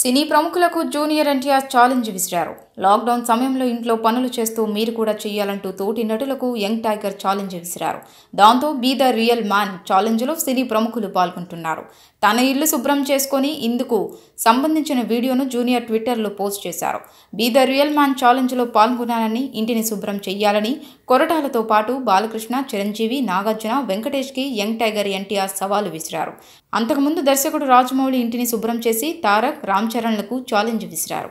సినీ ప్రముఖులకు junior NTR challenge విసిరారు. Lockdown సమయంలో ఇంట్లో పనులు చేస్తూ మీరు కూడా చేయాలంటూ తోటి నటులకు యంగ్ టైగర్ ఛాలెంజ్ విసిరారు దాంతో బీ ద రియల్ మ్యాన్ ఛాలెంజ్లో సినీ ప్రముఖులు పాల్గొంటున్నారు. తన ఇల్లు శుభ్రం చేసుకొని ఇందుకు సంబంధించిన వీడియోను జూనియర్ ట్విట్టర్లో పోస్ట్ చేశారు. బీ ద రియల్ మ్యాన్ ఛాలెంజ్లో పాల్గొనాలని ఇంటిని శుభ్రం చేయాలని కొరటాలతో పాటు బాలకృష్ణ చిరంజీవి నాగార్జున వెంకటేష్కి యంగ్ టైగర్ ఎన్టీఆర్ సవాలు విసిరారు. అంతకుముందు దర్శకుడు రాజమౌళి ఇంటిని శుభ్రం చేసి తారక్ రామ్ చరణ్లకు ఛాలెంజ్ విసిరారు.